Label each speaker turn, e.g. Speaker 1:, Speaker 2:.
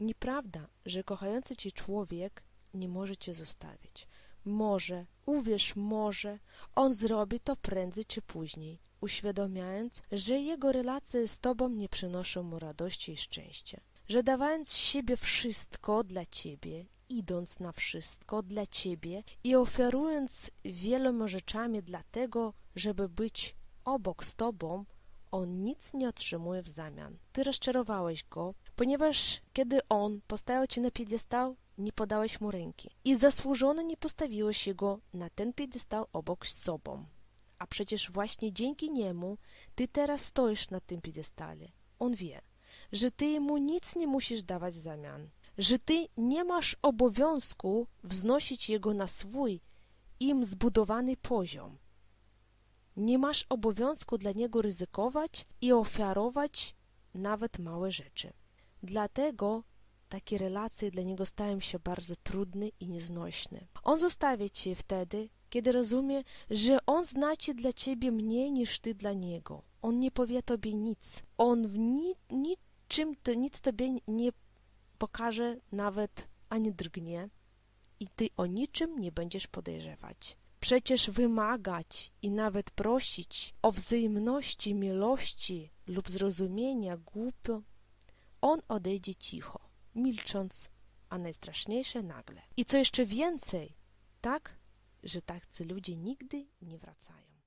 Speaker 1: Nieprawda, że kochający cię człowiek nie może cię zostawić. Może, uwierz, może, on zrobi to prędzej czy później, uświadamiając, że jego relacje z tobą nie przynoszą mu radości i szczęścia. Że dawając siebie wszystko dla ciebie, idąc na wszystko dla ciebie i oferując wieloma rzeczami dlatego, żeby być obok z tobą, on nic nie otrzymuje w zamian. Ty rozczarowałeś go, ponieważ kiedy on postawił cię na piedestał, nie podałeś mu ręki i zasłużone nie postawiłeś jego na ten piedestał obok z sobą. A przecież właśnie dzięki niemu ty teraz stoisz na tym piedestale. On wie, że ty mu nic nie musisz dawać w zamian, że ty nie masz obowiązku wznosić jego na swój im zbudowany poziom. Nie masz obowiązku dla niego ryzykować i ofiarować nawet małe rzeczy. Dlatego takie relacje dla niego stają się bardzo trudne i nieznośne. On zostawia cię wtedy, kiedy rozumie, że on znaczy dla ciebie mniej niż ty dla niego. On nie powie tobie nic. On w ni niczym to, nic tobie nie pokaże, nawet ani drgnie i ty o niczym nie będziesz podejrzewać. Przecież wymagać i nawet prosić o wzajemności, miłości lub zrozumienia głupio, on odejdzie cicho, milcząc, a najstraszniejsze nagle. I co jeszcze więcej, tak, że tacy ludzie nigdy nie wracają.